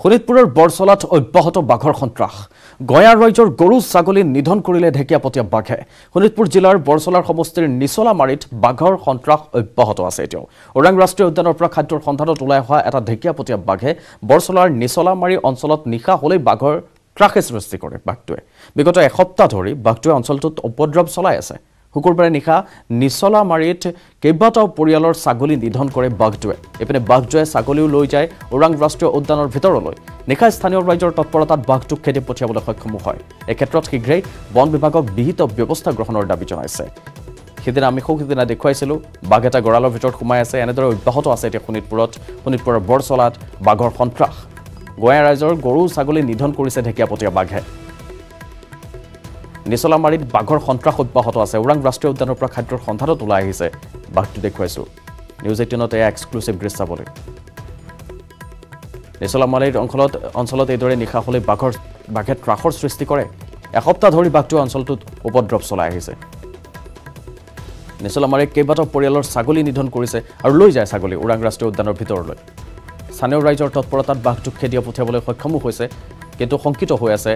শোণিতপুৰৰ বৰচলাত অব্যাহত বাঘৰ সন্ত্ৰাস। গঞা ৰাইজৰ গৰু ছাগলী নিধন কৰিলে ঢেকীয়াপতীয়া বাঘে। শোণিতপুৰ জিলাৰ বৰচলাৰ সমষ্টিৰ নিচলামাৰীত বাঘৰ সন্ত্ৰাস অব্যাহত আছে এতিয়াও। ওৰাং ৰাষ্ট্ৰীয় উদ্যানৰ পৰা খাদ্যৰ সন্ধানত ওলাই অহা এটা ঢেকীয়াপতীয়া বাঘে বৰচলাৰ নিচলামাৰী অঞ্চলত নিশা হ'লেই বাঘৰ ত্ৰাসে সৃষ্টি কৰে বাঘটোৱে। বিগত এসপ্তাহ ধৰি বাঘটোৱে অঞ্চলটোত উপদ্ৰৱ চলাই আছে। শুকুৰবাৰে নিশা নিচলামাৰীত কেইবাটাও পৰিয়ালৰ ছাগলী নিধন কৰে বাঘটোৱে। ইপিনে বাঘটোৱে ছাগলীও লৈ যায় ওৰাং ৰাষ্ট্ৰীয় উদ্যানৰ ভিতৰলৈ। নিশা স্থানীয় ৰাইজৰ তৎপৰতাত বাঘটোক খেদি পঠিয়াবলৈ সক্ষম হয়। এই ক্ষেত্ৰত শীঘ্ৰেই বন বিভাগক বিহিত ব্যৱস্থা গ্ৰহণৰ দাবী জনাইছে। সিদিনা আমি সৌ সিদিনা দেখুৱাইছিলোঁ বাঘ এটা গঁৰালৰ ভিতৰত সোমাই আছে এনেদৰে অব্যাহত আছে এতিয়া শোণিতপুৰত। শোণিতপুৰৰ বৰচলাত বাঘৰ সন্ত্ৰাস। গঞা ৰাইজৰ গৰু ছাগলী নিধন কৰিছে ঢেকীয়াপতীয়া বাঘে। নিচলামাৰীত বাঘৰ সন্ত্ৰাস অব্যাহত আছে। ওৰাং ৰাষ্ট্ৰীয় উদ্যানৰ পৰা খাদ্যৰ সন্ধানত ওলাই আহিছে। বাঘটো দেখুৱাইছোঁ। নিউজ এইটিনত এয়া এক্সক্লুচিভ দৃশ্য চাবলৈ। নিচলামাৰীৰ অঞ্চলত অঞ্চলত এইদৰে নিশা হ'লে বাঘৰ বাঘে ত্ৰাসৰ সৃষ্টি কৰে। এসপ্তাহ ধৰি বাঘটোৱে অঞ্চলটোত উপদ্ৰৱ চলাই আহিছে। নিচলামাৰীত কেইবাটাও পৰিয়ালৰ ছাগলী নিধন কৰিছে আৰু লৈ যায় ছাগলী ওৰাং ৰাষ্ট্ৰীয় উদ্যানৰ ভিতৰলৈ। স্থানীয় ৰাইজৰ তৎপৰতাত বাঘটোক খেদিয়া পঠিয়াবলৈ সক্ষমো হৈছে কিন্তু শংকিত হৈ আছে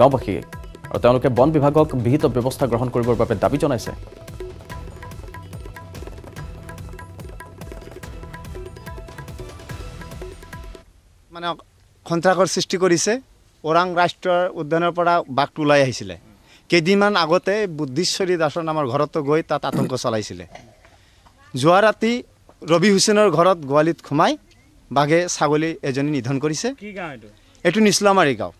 গাঁওবাসীয়ে। আৰু তেওঁলোকে বন বিভাগক বিহিত ব্যৱস্থা গ্ৰহণ কৰিবৰ বাবে দাবী জনাইছে। মানে সন্ত্ৰাসৰ সৃষ্টি কৰিছে। ওৰাং ৰাষ্ট্ৰীয় উদ্যানৰ পৰা বাঘটো ওলাই আহিছিলে। কেইদিনমান আগতে বুদ্ধিশ্বৰী দাসৰ নামৰ ঘৰতো গৈ তাত আতংক চলাইছিলে। যোৱা ৰাতি ৰবি হুছেইনৰ ঘৰত গোৱালিত সোমাই বাঘে ছাগলী এজনী নিধন কৰিছে। এইটো নিচলামাৰী গাঁও।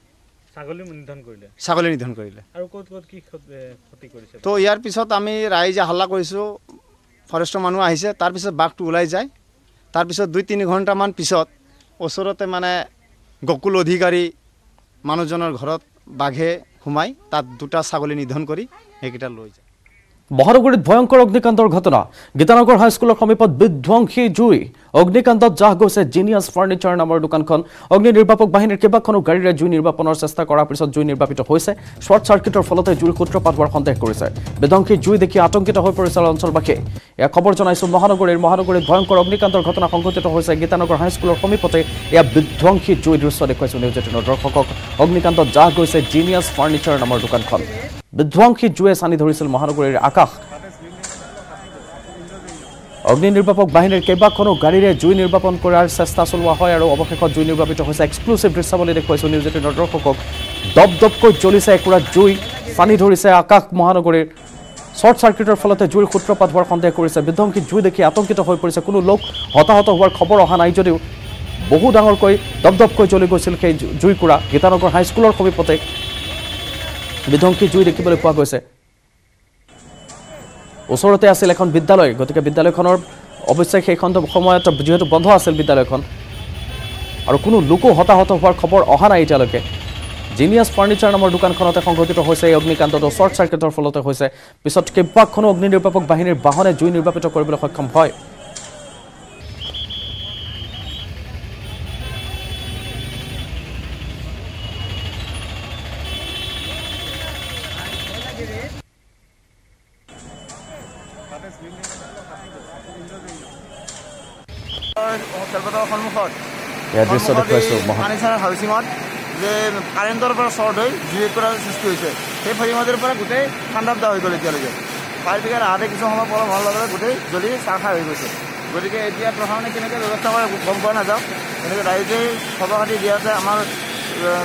ছাগলী নিধন কৰিলে। ছাগলী নিধন কৰিলে। আৰু ক'ত ক'ত কি ক্ষত- এ, ক্ষতি কৰিছে? তো ইয়াৰ পিছত আমি ৰাইজে হাল্লা কৰিছোঁ ফৰেষ্টৰ মানুহ আহিছে তাৰপিছত বাঘটো ওলাই যায়। তাৰপিছত দুই তিনি ঘণ্টামান পিছত ওচৰতে মানে গকুল অধিকাৰী মানুহজনৰ ঘৰত বাঘে সোমাই তাত দুটা ছাগলী নিধন কৰি সেইকেইটা লৈ যায়। মহানগৰীত ভয়ংকৰ অগ্নিকাণ্ডৰ ঘটনা। গীতানগৰ হাইস্কুলৰ সমীপত বিধ্বংসী জুই। অগ্নিকাণ্ডত জাহ গৈছে জিনিয়াছ ফাৰ্ণিচাৰ নামৰ দোকানখন। অগ্নি নিৰ্বাপক বাহিনীৰ কেইবাখনো গাড়ীৰে জুই নিৰ্বাপনৰ চেষ্টা কৰাৰ পিছত জুই নিৰ্বাপিত হৈছে। শ্বৰ্ট চাৰ্কিটৰ ফলতে জুইৰ সূত্ৰপাত হোৱাৰ সন্দেহ কৰিছে। বিধ্বংসী জুই দেখি আতংকিত হৈ পৰিছে অঞ্চলবাসী। এয়া খবৰ জনাইছোঁ মহানগৰীৰ মহানগৰীত ভয়ংকৰ অগ্নিকাণ্ডৰ ঘটনা সংঘটিত হৈছে। গীতানগৰ হাইস্কুলৰ সমীপতে এয়া বিধ্বংসী জুই দৃশ্য দেখুৱাইছোঁ। নিউজ এইটিনৰ দৰ্শকক অগ্নিকাণ্ডত জাহ গৈছে জিনিয়াছ ফাৰ্ণিচাৰ নামৰ দোকানখন। বিধ্বংসী জুয়ে চানি ধৰিছিল মহানগৰীৰ আকাশ। অগ্নি নিৰ্বাপক বাহিনীৰ কেইবাখনো গাড়ীৰে জুই নিৰ্বাপন কৰাৰ চেষ্টা চলোৱা হয় আৰু অৱশেষত জুই নিৰ্বাপিত হৈছে এক্সক্লুচিভ দৃশ্যাৱলী দেখুৱাইছোঁ নিউজ এইটিনৰ দৰ্শকক। দপ দপকৈ জ্বলিছে একুৰা জুই চানি ধৰিছে আকাশ মহানগৰীৰ। শ্বৰ্ট চাৰ্কিটৰ ফলতে জুইৰ সূত্ৰপাত হোৱাৰ সন্দেহ কৰিছে। বিধ্বংসী জুই দেখি আতংকিত হৈ পৰিছে। কোনো লোক হতাহত হোৱাৰ খবৰ অহা নাই যদিও বহু ডাঙৰকৈ দপদপকৈ জ্বলি গৈছিল সেই জুইকুৰা। গীতানগৰ হাইস্কুলৰ সমীপতে বিধ্বংসী জুই দেখিবলৈ পোৱা গৈছে। ওচৰতে আছিল এখন বিদ্যালয় গতিকে বিদ্যালয়খনৰ অৱশ্যে সেই খণ্ড সময়ত যিহেতু বন্ধ আছিল বিদ্যালয়খন আৰু কোনো লোকো হতাহত হোৱাৰ খবৰ অহা নাই এতিয়ালৈকে। জিনিয়াছ ফাৰ্ণিচাৰ নামৰ দোকানখনতে সংঘটিত হৈছে এই অগ্নিকাণ্ডটো শ্বৰ্ট চাৰ্কিটৰ ফলতে হৈছে। পিছত কেইবাখনো অগ্নি নিৰ্বাপক বাহিনীৰ বাহনে জুই নিৰ্বাপিত কৰিবলৈ সক্ষম হয়। দৃশ্য দেখুৱাইছোঁ হাউচিঙত যে কাৰেণ্টৰ পৰা শ্বৰ্ট হৈ জুই একুৰাৰ সৃষ্টি হৈছে সেই ফৰিঙতিৰ পৰা গোটেই ঠাণ্ডাত হৈ গ'ল এতিয়ালৈকে। ফায়াৰ ব্ৰিগেড আহোঁতে কিছু সময় পলম হোৱাৰ লগে লগে গোটেই জ্বলি চাৰখাৰ হৈ গৈছে। গতিকে এতিয়া প্ৰশাসনে কেনেকৈ ব্যৱস্থা কৰে গম পোৱা নাযাওঁ। গতিকে ৰাইজে খবৰ খাতি দিয়াতে আমাৰ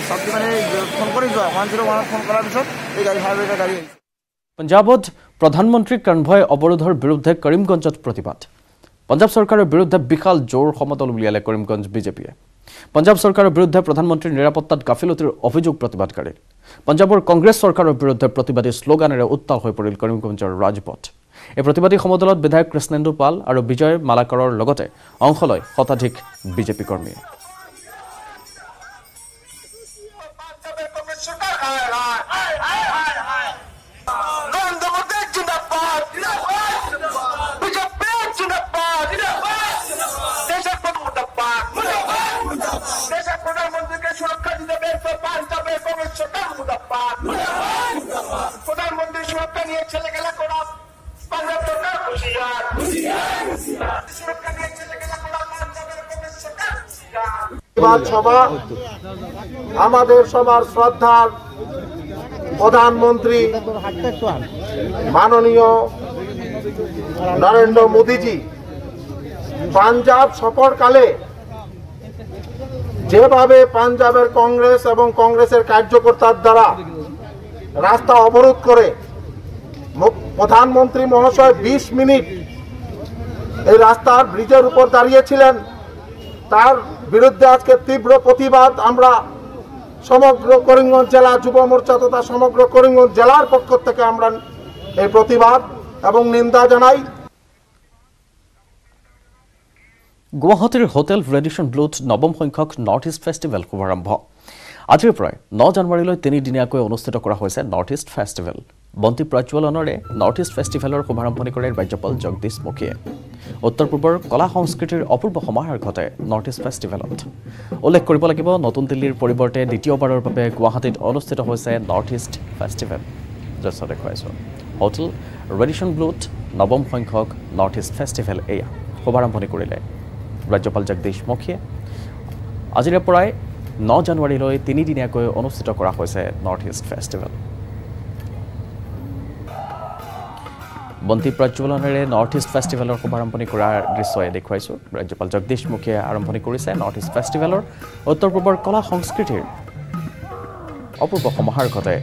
শক্তি মানে ফোন কৰি যোৱা। ওৱান জিৰ' ওৱানত ফোন কৰাৰ পিছত এই গাড়ী ফায়াৰ ব্ৰিগেডৰ গাড়ী আহিছে। পঞ্জাবত প্ৰধানমন্ত্ৰী কনভয় অৱৰোধৰ বিৰুদ্ধে কৰিমগঞ্জত প্ৰতিবাদ। পঞ্জাৱ চৰকাৰৰ বিৰুদ্ধে বিশাল জোৰ সমদল উলিয়ালে কৰিমগঞ্জ বিজেপিয়ে। পঞ্জাৱ চৰকাৰৰ বিৰুদ্ধে প্ৰধানমন্ত্ৰীৰ নিৰাপত্তাত গাফিলতিৰ অভিযোগ প্ৰতিবাদকাৰীৰ পঞ্জাৱৰ কংগ্ৰেছ চৰকাৰৰ বিৰুদ্ধে প্ৰতিবাদী শ্লোগানেৰে উত্তাল হৈ পৰিল কৰিমগঞ্জৰ ৰাজপথ এই প্ৰতিবাদী সমদলত বিধায়ক কৃষ্ণেন্দু পাল আৰু বিজয় মালাকৰৰ লগতে অংশ লয় শতাধিক বিজেপি কৰ্মীয়ে সভা আমাদের সবার শ্রদ্ধার প্রধানমন্ত্রী মাননীয় নরেন্দ্র মোদীজি পাঞ্জাব সফরকালে যেভাবে পাঞ্জাবের কংগ্রেস এবং কংগ্রেসের কার্যকর্তার দ্বারা রাস্তা অবরোধ করে প্রধানমন্ত্রী মহাশয় ২০ মিনিট এই রাস্তার ব্রিজের উপর দাঁড়িয়েছিলেন। তার বিরুদ্ধে আজকে তীব্র প্রতিবাদ আমরা সমগ্র করিমগঞ্জ জেলা যুব মোর্চা তথা সমগ্র করিমগঞ্জ জেলার পক্ষ থেকে আমরা এই প্রতিবাদ এবং নিন্দা জানাই। গুৱাহাটীৰ হোটেল ৰেডিশ্যন ব্লুত নৱম সংখ্যক নৰ্থ ইষ্ট ফেষ্টিভেল শুভাৰম্ভ। আজিৰ পৰাই ন জানুৱাৰীলৈ তিনিদিনীয়াকৈ অনুষ্ঠিত কৰা হৈছে নৰ্থ ইষ্ট ফেষ্টিভেল। বন্তি প্ৰজ্বলনেৰে নৰ্থ ইষ্ট ফেষ্টিভেলৰ শুভাৰম্ভণি কৰে ৰাজ্যপাল জগদীশ মুখীয়ে। উত্তৰ পূবৰ কলা সংস্কৃতিৰ অপূৰ্ব সমাহাৰ ঘটে নৰ্থ ইষ্ট ফেষ্টিভেলত। উল্লেখ কৰিব লাগিব নতুন দিল্লীৰ পৰিৱৰ্তে দ্বিতীয়বাৰৰ বাবে গুৱাহাটীত অনুষ্ঠিত হৈছে নৰ্থ ইষ্ট ফেষ্টিভেল। দৃশ্য দেখুৱাইছোঁ হোটেল ৰেডিশ্যন ব্লুত নৱম সংখ্যক নৰ্থ ইষ্ট ফেষ্টিভেল এয়া শুভাৰম্ভণি কৰিলে। ৰাজ্যপাল জগদীশ মুখীয়ে। আজিৰে পৰাই ন জানুৱাৰীলৈ তিনিদিনীয়াকৈ অনুষ্ঠিত কৰা হৈছে নৰ্থ ইষ্ট ফেষ্টিভেল। বন্তি প্ৰজ্বলনেৰে নৰ্থ ইষ্ট ফেষ্টিভেলৰ শুভাৰম্ভণি কৰাৰ দৃশ্যই দেখুৱাইছোঁ। ৰাজ্যপাল জগদীশ মুখীয়ে আৰম্ভণি কৰিছে নৰ্থ ইষ্ট ফেষ্টিভেলৰ উত্তৰ পূবৰ কলা সংস্কৃতিৰ অপূৰ্ব সমাহাৰ ঘটে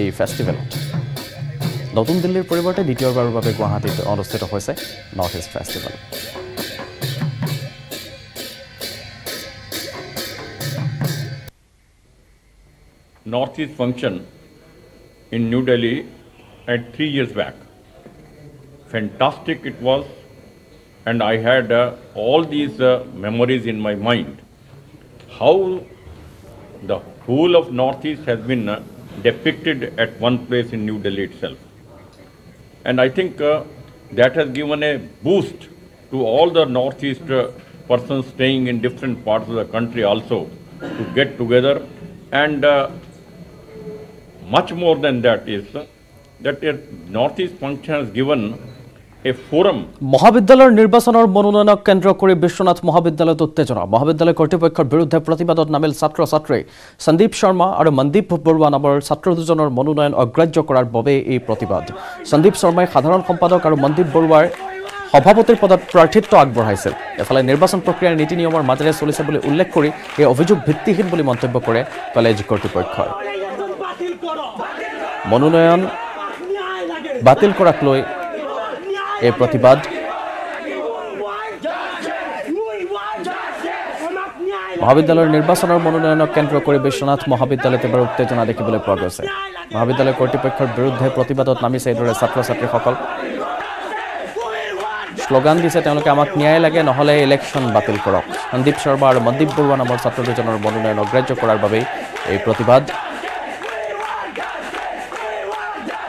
এই ফেষ্টিভেলত। নতুন দিল্লীৰ পৰিৱৰ্তে দ্বিতীয়বাৰৰ বাবে গুৱাহাটীত অনুষ্ঠিত হৈছে north east festival. Northeast function in New Delhi at three years back. Fantastic it was, and I had uh, all these uh, memories in my mind. How the whole of Northeast has been uh, depicted at one place in New Delhi itself. And I think uh, that has given a boost to all the Northeast uh, persons staying in different parts of the country also to get together and uh, much more than that is that a Northeast function has given a forum. মহাবিদ্যালয়ৰ নিৰ্বাচনৰ মনোনয়নক কেন্দ্ৰ কৰি বিশ্বনাথ মহাবিদ্যালয়ত উত্তেজনা। মহাবিদ্যালয় কৰ্তৃপক্ষৰ বিৰুদ্ধে প্ৰতিবাদত নামিল ছাত্ৰ ছাত্ৰী সন্দীপ শৰ্মা আৰু মনদীপ বৰুৱা নামৰ ছাত্ৰ দুজনৰ মনোনয়ন অগ্ৰাহ্য কৰাৰ বাবে এই প্ৰতিবাদ। সন্দীপ শৰ্মাই সাধাৰণ সম্পাদক আৰু মনদীপ বৰুৱাৰ সভাপতিৰ পদত প্ৰাৰ্থিত্ব আগবঢ়াইছিল। এফালে নিৰ্বাচন প্ৰক্ৰিয়াৰ নীতি নিয়মৰ মাজেৰে চলিছে বুলি উল্লেখ কৰি এই অভিযোগ ভিত্তিহীন বুলি মন্তব্য কৰে কলেজ কৰ্তৃপক্ষই। মনোনয়ন বাতিল কৰাক লৈ এই প্ৰতিবাদ মহাবিদ্যালয়ৰ নিৰ্বাচনৰ মনোনয়নক কেন্দ্ৰ কৰি বিশ্বনাথ মহাবিদ্যালয়ত এবাৰ উত্তেজনা দেখিবলৈ পোৱা গৈছে। মহাবিদ্যালয় কৰ্তৃপক্ষৰ বিৰুদ্ধে প্ৰতিবাদত নামিছে এইদৰে ছাত্ৰ ছাত্ৰীসকল শ্লোগান দিছে তেওঁলোকে আমাক ন্যায় লাগে নহ'লে ইলেকশ্যন বাতিল কৰক। সন্দীপ শৰ্মা আৰু মনদীপ বৰুৱা নামৰ ছাত্ৰ দুজনৰ মনোনয়ন অগ্ৰাহ্য কৰাৰ বাবেই এই প্ৰতিবাদ।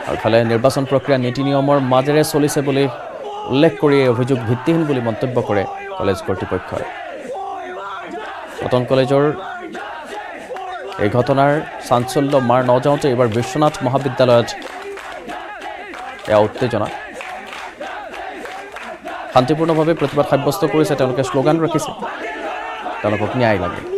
আৰু ইফালে নিৰ্বাচন প্ৰক্ৰিয়া নীতি নিয়মৰ মাজেৰে চলিছে বুলি উল্লেখ কৰি এই অভিযোগ ভিত্তিহীন বুলি মন্তব্য কৰে কলেজ কৰ্তৃপক্ষই। কটন কলেজৰ এই ঘটনাৰ চাঞ্চল্য মাৰ নযাওঁতে এইবাৰ বিশ্বনাথ মহাবিদ্যালয়ত এয়া উত্তেজনা। শান্তিপূৰ্ণভাৱে প্ৰতিবাদ সাব্যস্ত কৰিছে তেওঁলোকে শ্লোগান ৰাখিছে। তেওঁলোকক ন্যায় লাগে।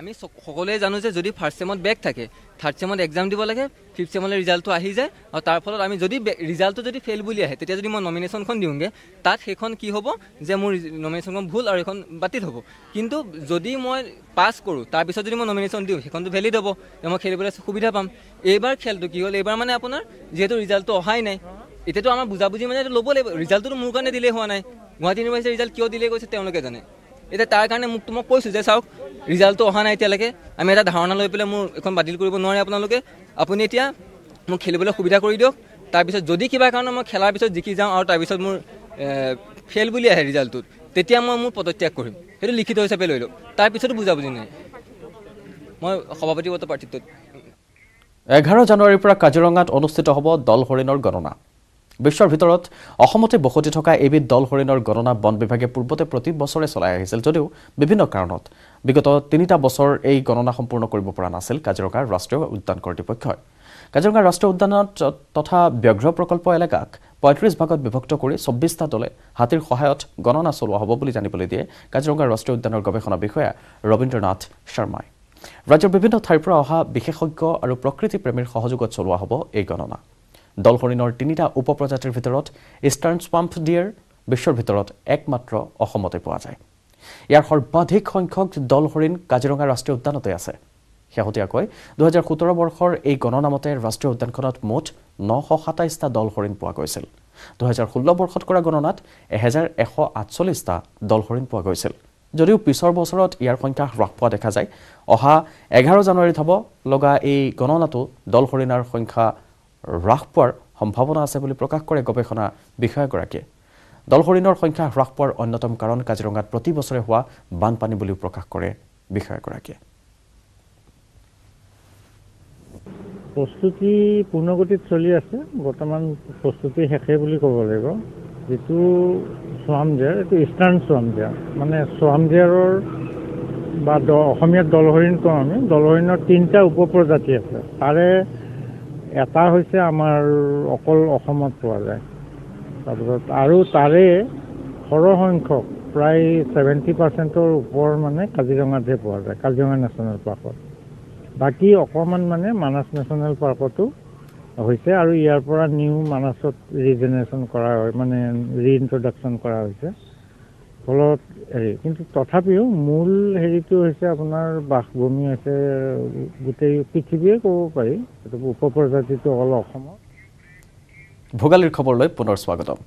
আমি সকলোৱে জানো যে যদি ফাৰ্ষ্ট চেমত বেক থাকে থাৰ্ড চেমত এক্সাম দিব লাগে ফিফ্থ চেমলৈ ৰিজাল্টটো আহি যায় আৰু তাৰ ফলত আমি যদি ৰিজাল্টটো যদি ফেইল বুলি আহে তেতিয়া যদি মই নমিনেশ্যনখন দিওঁগৈ তাত সেইখন কি হ'ব যে মোৰ নমিনেশ্যনখন ভুল আৰু এইখন বাতিল হ'ব। কিন্তু যদি মই পাছ কৰোঁ তাৰপিছত যদি মই নমিনেশ্যন দিওঁ সেইখনটো ভেলিড হ'ব মই খেলিবলৈ সুবিধা পাম। এইবাৰ খেলটো কি হ'ল? এইবাৰ মানে আপোনাৰ যিহেতু ৰিজাল্টটো অহাই নাই এতিয়াতো আমাৰ বুজাবুজি মানে ল'ব লাগিব। ৰিজাল্টটোতো মোৰ কাৰণে দিলেই হোৱা নাই। গুৱাহাটী ইউনিভাৰ্চিটিৰ ৰিজাল্ট কিয় দিলে গৈছে তেওঁলোকে জানে। এতিয়া তাৰ কাৰণে মোক তোমাক কৈছোঁ যে চাওক ৰিজাল্টটো অহা নাই এতিয়ালৈকে। আমি এটা ধাৰণা লৈ পেলাই মোৰ এখন বাতিল কৰিব নোৱাৰে আপোনালোকে। আপুনি এতিয়া মোক খেলিবলৈ সুবিধা কৰি দিয়ক। তাৰপিছত যদি কিবা কাৰণত মই খেলাৰ পিছত জিকি যাওঁ আৰু তাৰপিছত মোৰ ফেইল বুলি আহে ৰিজাল্টটোত তেতিয়া মই মোৰ পদত্যাগ কৰিম। সেইটো লিখিত হিচাপে লৈ লওক। তাৰপিছতো বুজাবুজি নাই। মই সভাপতিগত প্ৰাৰ্থিত্বত এঘাৰ জানুৱাৰীৰ পৰা কাজিৰঙাত অনুষ্ঠিত হ'ব দল হৰিণৰ গণনা। বিশ্বৰ ভিতৰত অসমতে বসতি থকা এবিধ দল হৰিণৰ গণনা বন বিভাগে পূৰ্বতে প্ৰতি বছৰে চলাই আহিছিল যদিও বিভিন্ন কাৰণত। বিগত তিনিটা বছৰ এই গণনা সম্পূৰ্ণ কৰিব পৰা নাছিল কাজিৰঙাৰ ৰাষ্ট্ৰীয় উদ্যান কৰ্তৃপক্ষই। কাজিৰঙা ৰাষ্ট্ৰীয় উদ্যানত তথা ব্যাঘ্ৰ প্ৰকল্প এলেকাক পঁয়ত্ৰিছ ভাগত বিভক্ত কৰি চৌব্বিছটা দলে হাতীৰ সহায়ত গণনা চলোৱা হ'ব বুলি জানিবলৈ দিয়ে কাজিৰঙা ৰাষ্ট্ৰীয় উদ্যানৰ গৱেষণা বিষয়া ৰবীন্দ্ৰনাথ শৰ্মাই। ৰাজ্যৰ বিভিন্ন ঠাইৰ পৰা অহা বিশেষজ্ঞ আৰু প্ৰকৃতি প্ৰেমীৰ সহযোগত চলোৱা হ'ব এই গণনা। দল হৰিণৰ তিনিটা উপ প্ৰজাতিৰ ভিতৰত ইষ্টাৰ্ণ স্পাম্প ডিয়েৰ বিশ্বৰ ভিতৰত একমাত্ৰ অসমতে পোৱা যায়। ইয়াৰ সৰ্বাধিক সংখ্যক দল হৰিণ কাজিৰঙা ৰাষ্ট্ৰীয় উদ্যানতে আছে। শেহতীয়াকৈ দুহেজাৰ সোতৰ বৰ্ষৰ এই গণনা মতে ৰাষ্ট্ৰীয় উদ্যানখনত মুঠ নশ সাতাইছটা দল হৰিণ পোৱা গৈছিল। দুহেজাৰ ষোল্ল বৰ্ষত কৰা গণনাত এহেজাৰ এশ আঠচল্লিছটা দল হৰিণ পোৱা গৈছিল। যদিও পিছৰ বছৰত ইয়াৰ সংখ্যা হ্ৰাস পোৱা দেখা যায় অহা এঘাৰ জানুৱাৰীত হ'ব লগা এই গণনাতো দল হৰিণাৰ সংখ্যা হ্ৰাস পোৱাৰ সম্ভাৱনা আছে বুলি প্ৰকাশ কৰে গৱেষণা বিষয়াগৰাকীয়ে। দল হৰিণৰ সংখ্যা হ্ৰাস পোৱাৰ অন্যতম কাৰণ কাজিৰঙাত প্ৰতি বছৰে হোৱা বানপানী বুলিও প্ৰকাশ কৰে বিষয়াগৰাকীয়ে। প্ৰস্তুতি পূৰ্ণগতিত চলি আছে। বৰ্তমান প্ৰস্তুতি শেষে বুলি ক'ব লাগিব। যিটো চোৱামজিয়াৰ এইটো ইষ্টাৰ্ণ চোৱামজিয়াৰ মানে চোৱামজিয়াৰৰ বা দ অসমীয়াত দলহৰিণ কওঁ আমি। দলহৰিণৰ তিনিটা উপ প্ৰজাতি আছে। তাৰে এটা হৈছে আমাৰ অকল অসমত পোৱা যায়। তাৰপিছত আৰু তাৰে সৰহসংখ্যক প্ৰায় ছেভেণ্টি পাৰ্চেণ্টৰ ওপৰ মানে কাজিৰঙাতহে পোৱা যায় কাজিৰঙা নেশ্যনেল পাৰ্কত বাকী অকণমান মানে মানাছ নেশ্যনেল পাৰ্কতো হৈছে আৰু ইয়াৰ পৰা নিউ মানাছত ৰিজেনেৰেশ্যন কৰা হয় মানে ৰিইনট্ৰডাকশ্যন কৰা হৈছে। ফলত হেৰি কিন্তু তথাপিও মূল হেৰিটো হৈছে আপোনাৰ বাসভূমি হৈছে গোটেই পৃথিৱীয়ে ক'ব পাৰি। উপ প্ৰজাতিটো অকল অসমত ভোগালীৰ খবৰলৈ পুনৰ স্বাগতম।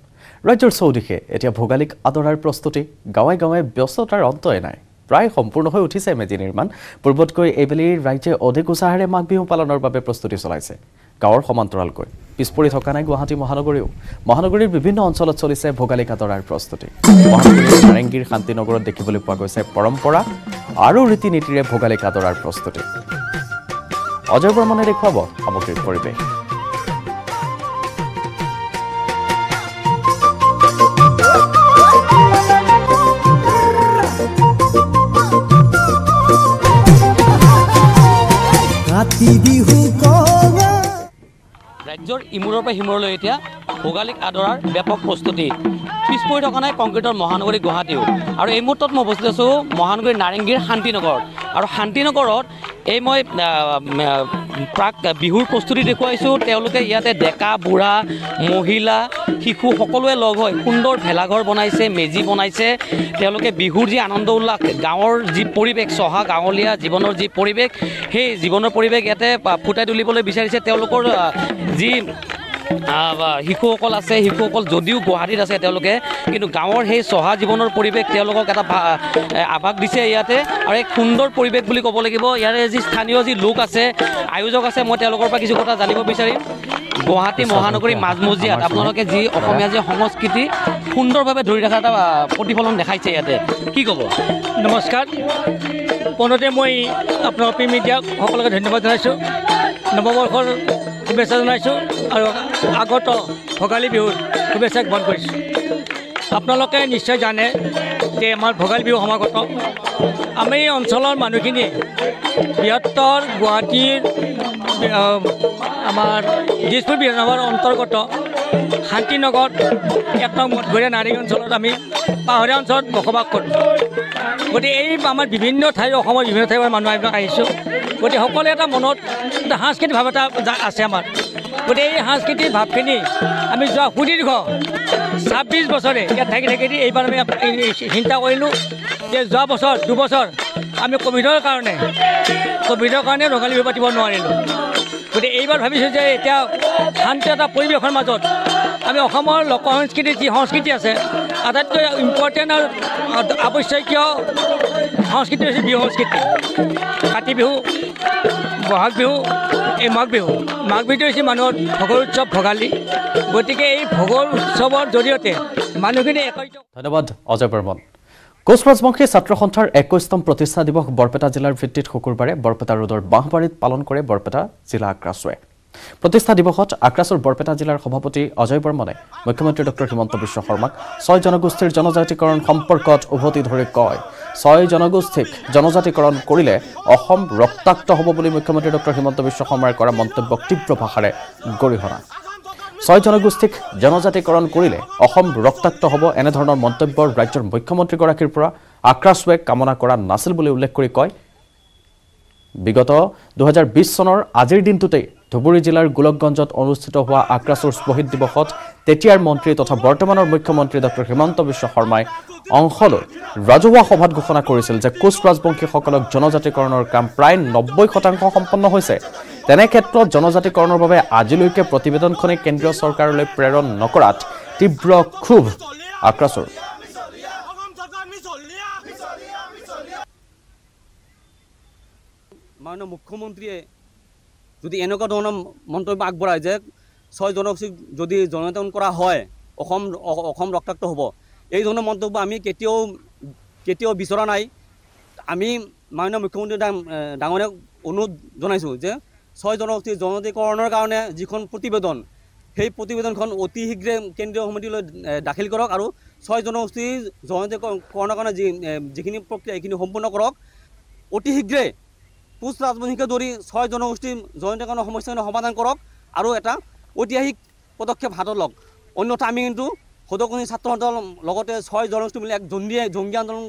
ৰাজ্যৰ চৌদিশে এতিয়া ভোগালীক আদৰাৰ প্ৰস্তুতি গাঁৱে গাঁৱে ব্যস্ততাৰ অন্তই নাই। প্ৰায় সম্পূৰ্ণ হৈ উঠিছে মেজি নিৰ্মাণ। পূৰ্বতকৈ এইবেলি ৰাজ্যে অধিক উৎসাহেৰে মাঘ বিহু পালনৰ বাবে প্ৰস্তুতি চলাইছে। গাঁৱৰ সমান্তৰালকৈ। পিছ পৰি থকা নাই গুৱাহাটী মহানগৰীও। মহানগৰীৰ বিভিন্ন অঞ্চলত চলিছে ভোগালীক আদৰাৰ প্ৰস্তুতি। মহানগৰীৰ নাৰেংগীৰ শান্তিনগৰত দেখিবলৈ পোৱা গৈছে পৰম্পৰা আৰু ৰীতি নীতিৰে ভোগালীক আদৰাৰ প্ৰস্তুতি। অজয় বৰ্মনে দেখুৱাব সামগ্ৰিক পৰিৱেশ। ৰাজ্যৰ ইমূৰৰ পৰা সিমূৰলৈ এতিয়া ভোগালীক আদৰাৰ ব্যাপক প্ৰস্তুতি। পিছ পৰি থকা নাই কংক্ৰিটৰ মহানগৰী গুৱাহাটীও। আৰু এই মুহূৰ্তত মই উপস্থিত আছোঁ মহানগৰীৰ নাৰেংগীৰ শান্তিনগৰত। আৰু শান্তিনগৰত এই মই প্ৰাক বিহুৰ প্ৰস্তুতি দেখুৱাইছোঁ। তেওঁলোকে ইয়াতে ডেকা বুঢ়া মহিলা শিশু সকলোৱে লগ হৈ সুন্দৰ ভেলাঘৰ বনাইছে মেজি বনাইছে। তেওঁলোকে বিহুৰ যি আনন্দ উল্লাস গাঁৱৰ যি পৰিৱেশ চহা গাঁৱলীয়া জীৱনৰ যি পৰিৱেশ সেই জীৱনৰ পৰিৱেশ ইয়াতে ফুটাই তুলিবলৈ বিচাৰিছে। তেওঁলোকৰ যি শিশুসকল আছে শিশুসকল যদিও গুৱাহাটীত আছে তেওঁলোকে কিন্তু গাঁৱৰ সেই চহা জীৱনৰ পৰিৱেশ তেওঁলোকক এটা আভাস দিছে ইয়াতে। আৰু এক সুন্দৰ পৰিৱেশ বুলি ক'ব লাগিব। ইয়াৰে যি স্থানীয় যি লোক আছে আয়োজক আছে মই তেওঁলোকৰ পৰা কিছু কথা জানিব বিচাৰিম। গুৱাহাটী মহানগৰী মাজমজিয়াত আপোনালোকে যি অসমীয়া যি সংস্কৃতি সুন্দৰভাৱে ধৰি ৰখা এটা প্ৰতিফলন দেখাইছে ইয়াতে। কি ক'ব? নমস্কাৰ। পোনতে মই আপোনাৰ পি মিডিয়াক সকলোকে ধন্যবাদ জনাইছোঁ। নৱবৰ্ষৰ শুভেচ্ছা জনাইছোঁ আৰু আগত ভোগালী বিহুৰ শুভেচ্ছা জ্ঞাপন কৰিছোঁ। আপোনালোকে নিশ্চয় জানে যে আমাৰ ভোগালী বিহু সমাগত আমি অঞ্চলৰ মানুহখিনিয়ে বৃহত্তৰ গুৱাহাটীৰ আমাৰ দিছপুৰ বিধানসভাৰ অন্তৰ্গত শান্তিনগৰ এক নং মঠঘৰীয়া নাৰী অঞ্চলত আমি পাহাৰীয়া অঞ্চলত বসবাস কৰোঁ। গতিকে এই আমাৰ বিভিন্ন ঠাইৰ অসমৰ বিভিন্ন ঠাইৰ মানুহ আহিছোঁ। গতিকে সকলোৱে এটা মনত এটা সাংস্কৃতিক ভাৱ এটা আছে আমাৰ। গতিকে এই সাংস্কৃতিক ভাৱখিনি আমি যোৱা সুদীৰ্ঘ ছাব্বিছ বছৰে ইয়াত থাকি থাকি দি এইবাৰ আমি চিন্তা কৰিলোঁ যে যোৱা বছৰ দুবছৰ আমি ক'ভিডৰ কাৰণে ক'ভিডৰ কাৰণে ৰঙালী বিহু পাতিব নোৱাৰিলোঁ। গতিকে এইবাৰ ভাবিছোঁ যে এতিয়া শান্ত এটা পৰিৱেশৰ মাজত আমি অসমৰ লোক সংস্কৃতিৰ যি সংস্কৃতি আছে আটাইতকৈ ইম্পৰ্টেণ্ট আৰু আৱশ্যকীয় সংস্কৃতি হৈছে বিহু সংস্কৃতি। কাতি বিহু বহাগ বিহু এই মাঘ বিহু। মাঘ বিহুটো হৈছে মানুহৰ ভোগৰ উৎসৱ ভোগালী। গতিকে এই ভোগৰ উৎসৱৰ জৰিয়তে মানুহখিনি ধন্যবাদ অজয় বৰ্মন। কোচ ৰাজবংশী ছাত্ৰ সন্থাৰ একৈছতম প্ৰতিষ্ঠা দিৱস বৰপেটা জিলাৰ ভিত্তিত শুকুৰবাৰে বৰপেটা ৰোডৰ বাঁহবাৰীত পালন কৰে বৰপেটা জিলা আগ্ৰাসুৱে। প্ৰতিষ্ঠা দিৱসত আক্ৰাছৰ বৰপেটা জিলাৰ সভাপতি অজয় বৰ্মনে মুখ্যমন্ত্ৰী ডক্টৰ হিমন্ত বিশ্ব শৰ্মাক ছয় জনগোষ্ঠীৰ জনজাতিকৰণ সম্পৰ্কত উভতি ধৰি কয়। ছয় জনগোষ্ঠীক জনজাতিকৰণ কৰিলে অসম ৰক্তাক্ত হ'ব বুলি মুখ্যমন্ত্ৰী ডক্টৰ হিমন্ত বিশ্ব শৰ্মাই কৰা মন্তব্যক তীব্ৰ ভাষাৰে গৰিহণা। ছয় জনগোষ্ঠীক জনজাতিকৰণ কৰিলে অসম ৰক্তাক্ত হ'ব এনেধৰণৰ মন্তব্য ৰাজ্যৰ মুখ্যমন্ত্ৰীগৰাকীৰ পৰা আক্ৰাছুৱে কামনা কৰা নাছিল বুলি উল্লেখ কৰি কয়। বিগত দুহেজাৰ বিছ চনৰ আজিৰ দিনটোতেই ধুবুৰী জিলাৰ গোলকগঞ্জত অনুষ্ঠিত হোৱা আক্ৰাছৰ শ্বহীদ দিৱসত তেতিয়াৰ মন্ত্ৰী তথা বৰ্তমানৰ মুখ্যমন্ত্ৰী ডক্টৰ হিমন্ত বিশ্ব শৰ্মাই অংশ লৈ ৰাজহুৱা সভাত ঘোষণা কৰিছিল যে কোচ ৰাজবংশীসকলক জনজাতিকৰণৰ কাম প্ৰায় নব্বৈ শতাংশ সম্পন্ন হৈছে। তেনে ক্ষেত্ৰত জনজাতিকৰণৰ বাবে আজিলৈকে প্ৰতিবেদনখনে কেন্দ্ৰীয় চৰকাৰলৈ প্ৰেৰণ নকৰাত তীব্ৰ ক্ষোভ আক্ৰাছৰ মাননীয় মুখ্যমন্ত্ৰীয়ে যদি এনেকুৱা ধৰণৰ মন্তব্য আগবঢ়ায় যে ছয় জনগোষ্ঠীক যদি জনজাতন কৰা হয় অসম অসম ৰক্তাক্ত হ'ব এই ধৰণৰ মন্তব্য আমি কেতিয়াও কেতিয়াও বিচৰা নাই। আমি মাননীয় মুখ্যমন্ত্ৰী ডাঙৰীয়াক অনুৰোধ জনাইছোঁ যে ছয় জনগোষ্ঠীৰ জনজাতিকৰণৰ কাৰণে যিখন প্ৰতিবেদন সেই প্ৰতিবেদনখন অতি শীঘ্ৰে কেন্দ্ৰীয় সমিতিলৈ দাখিল কৰক আৰু ছয় জনগোষ্ঠীৰ জনজাতিকৰণৰ কাৰণে যি যিখিনি প্ৰক্ৰিয়া সেইখিনি সম্পূৰ্ণ কৰক। অতি শীঘ্ৰে কোচ ৰাজবংশীকে ধৰি ছয় জনগোষ্ঠীৰ জনজাতিকৰণৰ সমস্যাখিনি সমাধান কৰক আৰু এটা ঐতিহাসিক পদক্ষেপ হাতত লওক। অন্যথা আমি কিন্তু ছাত্ৰহঁতৰ লগতে ছয় জনগোষ্ঠী মিলি এক জংগী জংগী আন্দোলন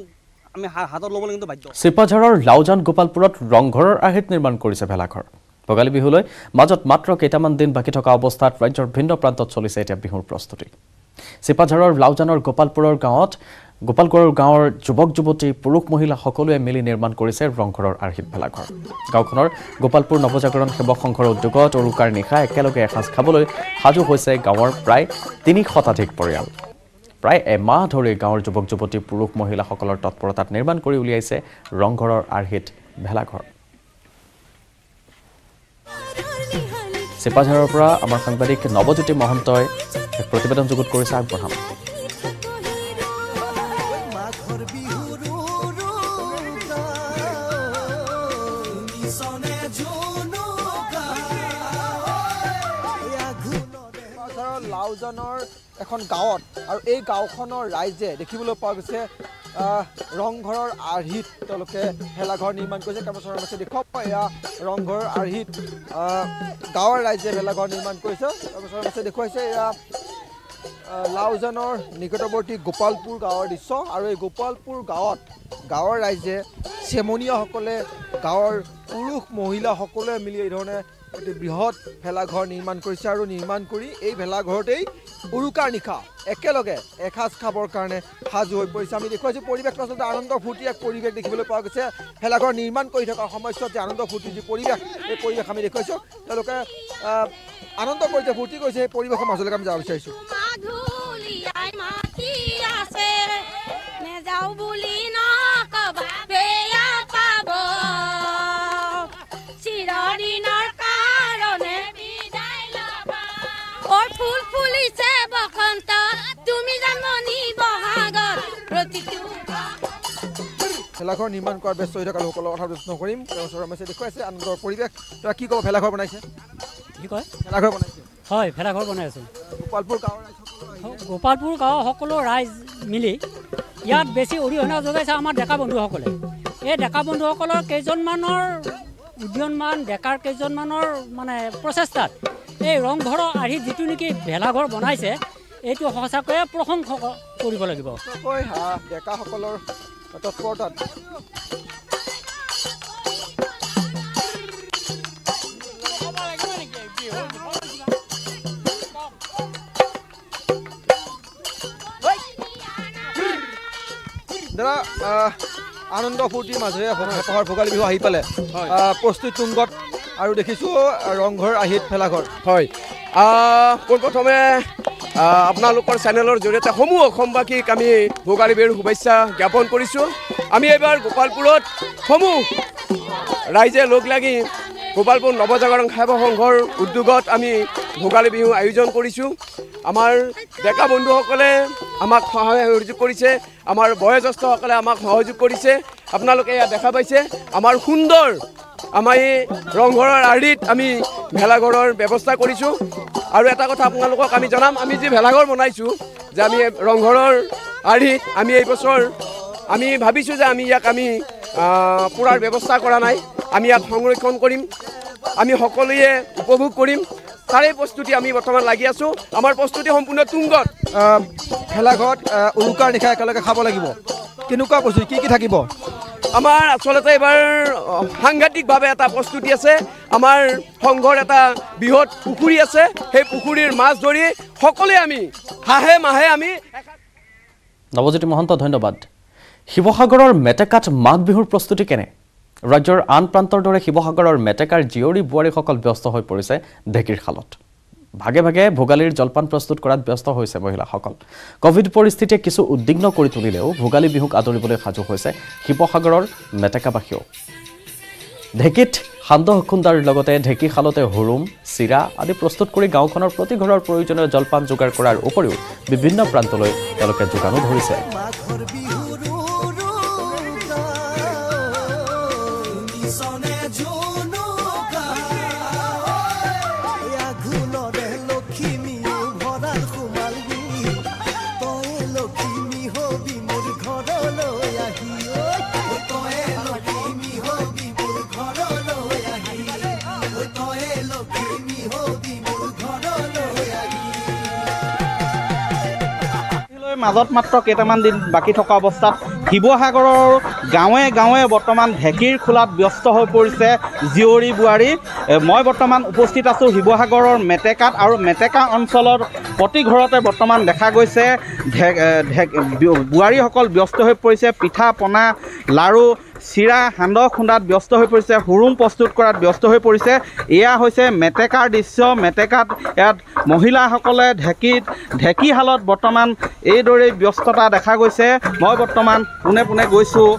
আমি হাতত ল'বলৈ কিন্তু বাধ্য। চিপাঝাৰৰ লাওজান গোপালপুৰত ৰংঘৰৰ আৰ্হিত নিৰ্মাণ কৰিছে ভেলাঘৰ। ভোগালী বিহুলৈ মাজত মাত্ৰ কেইটামান দিন বাকী থকা অৱস্থাত ৰাজ্যৰ ভিন্ন প্ৰান্তত চলিছে এতিয়া বিহুৰ প্ৰস্তুতি। চিপাঝাৰৰ লাওজানৰ গোপালপুৰৰ গাঁৱত গোপালগড়ৰ গাঁৱৰ যুৱক যুৱতী পুৰুষ মহিলা সকলোৱে মিলি নিৰ্মাণ কৰিছে ৰংঘৰৰ আৰ্হিত ভেলাঘৰ গাঁওখনৰ গোপালপুৰ নৱজাগৰণ সেৱক সংঘৰ উদ্যোগত উৰুকাৰ নিশা একেলগে এসাঁজ খাবলৈ সাজু হৈছে গাঁৱৰ প্ৰায় তিনি শতাধিক পৰিয়াল। প্ৰায় এমাহ ধৰি গাঁৱৰ যুৱক যুৱতী পুৰুষ মহিলাসকলৰ তৎপৰতাত নিৰ্মাণ কৰি উলিয়াইছে ৰংঘৰৰ আৰ্হিত ভেলাঘৰ। চিপাঝাৰৰ পৰা আমাৰ সাংবাদিক নৱজ্যোতি মহন্তই এক প্ৰতিবেদন যুগুত কৰিছে আগবঢ়াম। লাওজানৰ এখন গাঁৱত আৰু এই গাঁওখনৰ ৰাইজে দেখিবলৈ পোৱা গৈছে ৰংঘৰৰ আৰ্হিত তেওঁলোকে ভেলাঘৰ নিৰ্মাণ কৰিছে। কামেশ্বৰ আছে দেখুৱাব এয়া ৰংঘৰৰ আৰ্হিত গাঁৱৰ ৰাইজে ভেলাঘৰ নিৰ্মাণ কৰিছে। কামেশ্বৰ আছে দেখুৱাইছে এয়া লাওজানৰ নিকটৱৰ্তী গোপালপুৰ গাঁৱৰ দৃশ্য আৰু এই গোপালপুৰ গাঁৱত গাঁৱৰ ৰাইজে চেমনীয়াসকলে গাঁৱৰ পুৰুষ মহিলা সকলোৱে মিলি এই ধৰণে এটি বৃহৎ ভেলাঘৰ নিৰ্মাণ কৰিছে আৰু নিৰ্মাণ কৰি এই ভেলাঘৰতেই উৰুকাৰ নিশা একেলগে এসাঁজ খাবৰ কাৰণে সাজু হৈ পৰিছে। আমি দেখুৱাইছোঁ পৰিৱেশটো আচলতে আনন্দ ফূৰ্তি এক পৰিৱেশ দেখিবলৈ পোৱা গৈছে। ভেলাঘৰ নিৰ্মাণ কৰি থকাৰ সময়ছোৱাত যে আনন্দ ফূৰ্তিৰ যি পৰিৱেশ এই পৰিৱেশ আমি দেখুৱাইছোঁ। তেওঁলোকে আনন্দ কৰিছে ফূৰ্তি কৰিছে সেই পৰিৱেশৰ মাজলৈকে আমি যাব বিচাৰিছোঁ। ধুলিয়াই মাতি আছে নেযাও বুলি নকবা বেয়া পাব চিৰদিনৰ কাৰণে বিদায় ল'বা অ ফুল ফুলিছে বসন্ত তুমি জানমণি বহাগত প্ৰতিটো ভেলাঘৰ নিৰ্মাণ কৰাৰ ব্যস্ত হৈ থকা লোকসকলৰ কথা প্ৰশ্ন কৰিম। তেওঁ ৰমেশে দেখুৱাইছে আনন্দৰ পৰিৱেশ। তই কি ক'ব ভেলাঘৰ বনাইছে? কি কয়? ভেলাঘৰ বনাইছে। হয় ভেলাঘৰ বনাই আছোঁ। গোপালপুৰ গাঁৱৰ ৰাইজসকলৰ গোপালপুৰ গাঁৱৰ সকলো ৰাইজ মিলি ইয়াত বেছি অৰিহণা যোগাইছে আমাৰ ডেকা বন্ধুসকলে। এই ডেকা বন্ধুসকলৰ কেইজনমানৰ উদীয়মান ডেকাৰ কেইজনমানৰ মানে প্ৰচেষ্টাত এই ৰংঘৰৰ আৰ্হিত যিটো নেকি ভেলাঘৰ বনাইছে এইটো সঁচাকৈয়ে প্ৰশংসা কৰিব লাগিব। ডেকাসকলৰ তৎপৰতাত দাদা আনন্দ ফূৰ্তিৰ মাজেৰে হেঁপাহৰ ভোগালী বিহু আহি পালে। প্ৰস্তুত তুংগত আৰু দেখিছোঁ ৰংঘৰ আহিত ভেলাঘৰ। হয়। পোনপ্ৰথমে আপোনালোকৰ চেনেলৰ জৰিয়তে সমূহ অসমবাসীক আমি ভোগালী বিহুৰ শুভেচ্ছা জ্ঞাপন কৰিছোঁ। আমি এইবাৰ গোপালপুৰত সমূহ ৰাইজে লগ লাগি গোপালপুৰ নৱজাগৰণ সেৱা সংঘৰ উদ্যোগত আমি ভোগালী বিহু আয়োজন কৰিছোঁ। আমাৰ ডেকা বন্ধুসকলে আমাক সহায় সহযোগ কৰিছে আমাৰ বয়োজ্যেষ্ঠসকলে আমাক সহযোগ কৰিছে। আপোনালোকে এয়া দেখা পাইছে আমাৰ সুন্দৰ আমাৰ এই ৰংঘৰৰ আৰ্হিত আমি ভেলাঘৰৰ ব্যৱস্থা কৰিছোঁ। আৰু এটা কথা আপোনালোকক আমি জনাম আমি যি ভেলাঘৰ বনাইছোঁ যে আমি ৰংঘৰৰ আৰ্হিত আমি এই বছৰ আমি ভাবিছোঁ যে আমি ইয়াক আমি পুৰাৰ ব্যৱস্থা কৰা নাই। আমি ইয়াক সংৰক্ষণ কৰিম। আমি সকলোৱে উপভোগ কৰিম। তাৰে প্ৰস্তুতি আমি বৰ্তমান লাগি আছোঁ। আমাৰ প্ৰস্তুতি সম্পূৰ্ণ তুংগত। ভেলাঘৰত উৰুকাৰ নিশা একেলগে খাব লাগিব। কেনেকুৱা প্ৰস্তুতি? কি কি থাকিব? আমাৰ আচলতে এইবাৰ সাংঘাতিকভাৱে এটা প্ৰস্তুতি আছে। আমাৰ সংঘৰ এটা বৃহৎ পুখুৰী আছে। সেই পুখুৰীৰ মাছ ধৰি সকলোৱে আমি হাঁহে মাহে আমি নৱজ্যোতি মহন্ত ধন্যবাদ। শিৱসাগৰৰ মেটেকাত মাঘ বিহুৰ প্ৰস্তুতি কেনে? ৰাজ্যৰ আন প্ৰান্তৰ দৰে শিৱসাগৰৰ মেটেকাৰ জীয়ৰী বোৱাৰীসকল ব্যস্ত হৈ পৰিছে ঢেঁকীৰ শালত ভাগে ভাগে ভোগালীৰ জলপান প্ৰস্তুত কৰাত ব্যস্ত হৈছে মহিলাসকল। কভিড পৰিস্থিতিয়ে কিছু উদ্বিগ্ন কৰি তুলিলেও ভোগালী বিহুক আদৰিবলৈ সাজু হৈছে শিৱসাগৰৰ মেটেকাবাসীও। ঢেঁকীত সান্দহ খুন্দাৰ লগতে ঢেঁকী শালতে হুৰুম চিৰা আদি প্ৰস্তুত কৰি গাঁওখনৰ প্ৰতি ঘৰৰ প্ৰয়োজনীয় জলপান যোগাৰ কৰাৰ উপৰিও বিভিন্ন প্ৰান্তলৈ তেওঁলোকে যোগানো ধৰিছে। মাজত মাত্ৰ কেইটামান দিন বাকী থকা অৱস্থাত শিৱসাগৰৰ গাঁৱে গাঁৱে বৰ্তমান ঢেঁকীৰ খোলাত ব্যস্ত হৈ পৰিছে জীয়ৰী বোৱাৰী। মই বৰ্তমান উপস্থিত আছোঁ শিৱসাগৰৰ মেটেকাত আৰু মেটেকা অঞ্চলত প্ৰতি ঘৰতে বৰ্তমান দেখা গৈছে ঢে এ, ঢে- বোৱাৰীসকল ব্যস্ত হৈ পৰিছে পিঠা পনা লাৰু চিৰা সান্দহ খুন্দাত ব্যস্ত হৈ পৰিছে হুৰুম প্ৰস্তুত কৰাত ব্যস্ত হৈ পৰিছে। এয়া হৈছে মেটেকাৰ দৃশ্য। মেটেকাত ইয়াত মহিলাসকলে ঢেঁকীত ঢেঁকীশালত বৰ্তমান এইদৰেই ব্যস্ততা দেখা গৈছে। মই বৰ্তমান পোনে পোনে গৈছোঁ।